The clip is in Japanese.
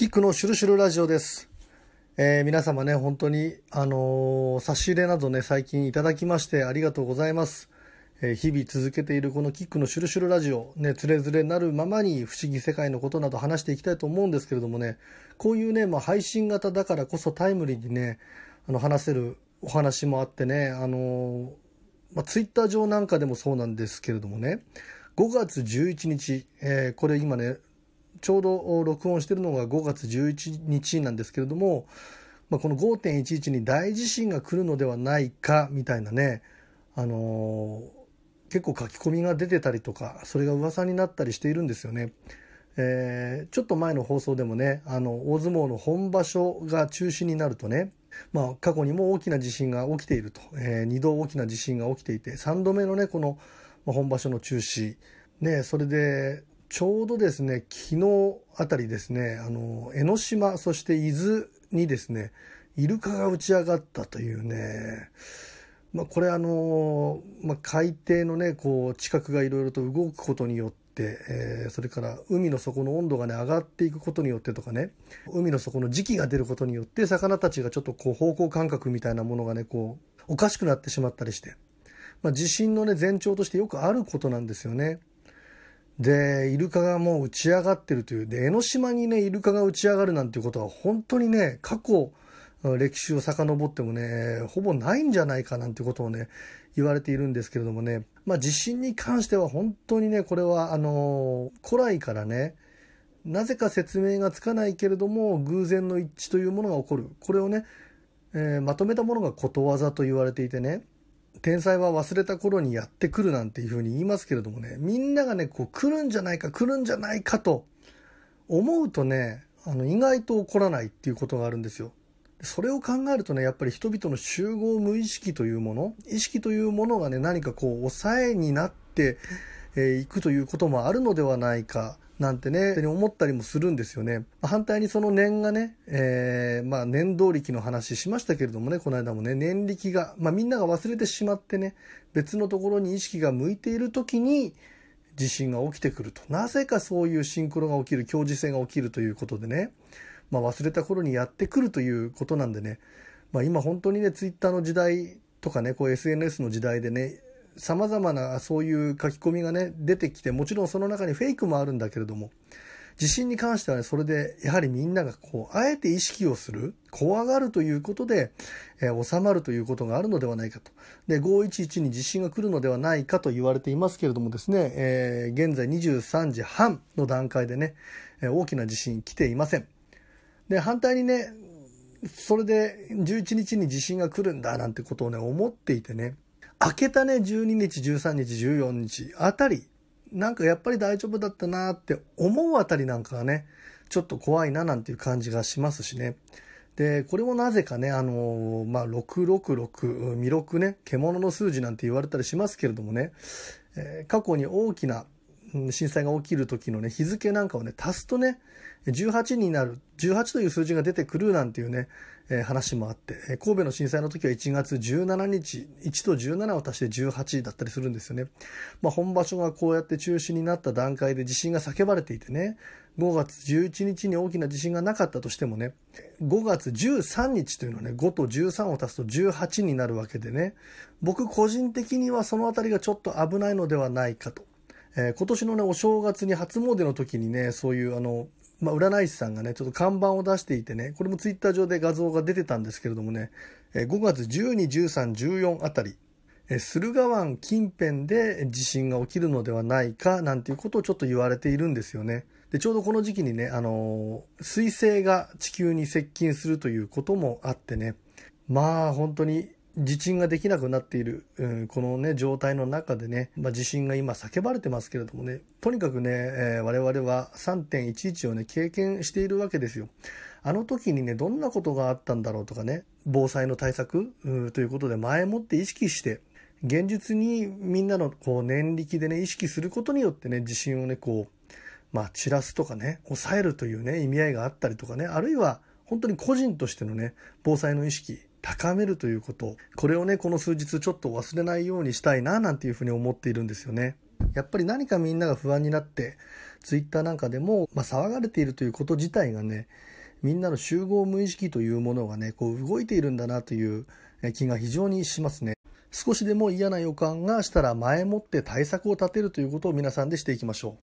キックのシュルシュルラジオです。えー、皆様ね、本当に、あのー、差し入れなどね、最近いただきましてありがとうございます。えー、日々続けているこのキックのシュルシュルラジオ、ね、つれづれなるままに不思議世界のことなど話していきたいと思うんですけれどもね、こういうね、まあ、配信型だからこそタイムリーにね、あの、話せるお話もあってね、あのまあ、ツイッター上なんかでもそうなんですけれどもね、5月11日、えこれ今ね、ちょうど録音してるのが5月11日なんですけれども、まあ、この5.11に大地震が来るのではないかみたいなね、あのー、結構書き込みが出てたりとかそれが噂になったりしているんですよね。えー、ちょっと前の放送でもねあの大相撲の本場所が中止になるとね、まあ、過去にも大きな地震が起きていると、えー、2度大きな地震が起きていて3度目のねこの本場所の中止、ね、それでちょうどですね、昨日あたりですね、あの、江ノ島、そして伊豆にですね、イルカが打ち上がったというね、まあ、これあの、まあ、海底のね、こう、地殻がいろいろと動くことによって、えー、それから海の底の温度がね、上がっていくことによってとかね、海の底の時期が出ることによって、魚たちがちょっとこう、方向感覚みたいなものがね、こう、おかしくなってしまったりして、まあ、地震のね、前兆としてよくあることなんですよね。で、イルカがもう打ち上がってるという。で、江ノ島にね、イルカが打ち上がるなんていうことは本当にね、過去、歴史を遡ってもね、ほぼないんじゃないかなんてことをね、言われているんですけれどもね、まあ地震に関しては本当にね、これはあの、古来からね、なぜか説明がつかないけれども、偶然の一致というものが起こる。これをね、えー、まとめたものがことわざと言われていてね、天才は忘れた頃にやってくるなんていうふうに言いますけれどもね、みんながね、こう来るんじゃないか、来るんじゃないかと思うとね、あの意外と起こらないっていうことがあるんですよ。それを考えるとね、やっぱり人々の集合無意識というもの、意識というものがね、何かこう抑えになってい、くということもあるのではないかなんてね、思ったりもするんですよね。反対にその年がね、えー、まあ年動力の話しましたけれどもね、この間もね、年力が、まあみんなが忘れてしまってね、別のところに意識が向いている時に、地震が起きてくると。なぜかそういうシンクロが起きる、共時性が起きるということでね、まあ忘れた頃にやってくるということなんでね、まあ今本当にね、ツイッターの時代とかね、こう SNS の時代でね、様々なそういう書き込みがね、出てきて、もちろんその中にフェイクもあるんだけれども、地震に関してはね、それで、やはりみんながこう、あえて意識をする、怖がるということで、えー、収まるということがあるのではないかと。で、511に地震が来るのではないかと言われていますけれどもですね、えー、現在23時半の段階でね、え、大きな地震来ていません。で、反対にね、それで11日に地震が来るんだなんてことをね、思っていてね、明けたね、12日、13日、14日あたり、なんかやっぱり大丈夫だったなって思うあたりなんかがね、ちょっと怖いななんていう感じがしますしね。で、これもなぜかね、あのまあ、666、未録ね、獣の数字なんて言われたりしますけれどもね、えー、過去に大きな震災が起きる時のね、日付なんかをね、足すとね、18になる、18という数字が出てくるなんていうね、えー、話もあって、え神戸の震災の時は1月17日、1と17を足して18だったりするんですよね。まあ、本場所がこうやって中止になった段階で地震が叫ばれていてね、5月11日に大きな地震がなかったとしてもね、5月13日というのはね、5と13を足すと18になるわけでね、僕個人的にはそのあたりがちょっと危ないのではないかと。えー、今年のね、お正月に初詣の時にね、そういうあの、まあ、占い師さんがね、ちょっと看板を出していてね、これもツイッター上で画像が出てたんですけれどもね、えー、5月12、13、14あたり、えー、駿河湾近辺で地震が起きるのではないか、なんていうことをちょっと言われているんですよね。で、ちょうどこの時期にね、あのー、水星が地球に接近するということもあってね、まあ本当に地震ができなくなっている、うん、このね、状態の中でね、まあ、地震が今叫ばれてますけれどもね、とにかくね、えー、我々は3.11をね、経験しているわけですよ。あの時にね、どんなことがあったんだろうとかね、防災の対策ということで前もって意識して、現実にみんなのこう念力でね、意識することによってね、地震をね、こう、まあ、散らすとかね、抑えるというね、意味合いがあったりとかね、あるいは本当に個人としてのね、防災の意識、高めるということ、これをね、この数日ちょっと忘れないようにしたいな、なんていうふうに思っているんですよね。やっぱり何かみんなが不安になって、ツイッターなんかでも、まあ、騒がれているということ自体がね、みんなの集合無意識というものがね、こう動いているんだなという気が非常にしますね。少しでも嫌な予感がしたら前もって対策を立てるということを皆さんでしていきましょう。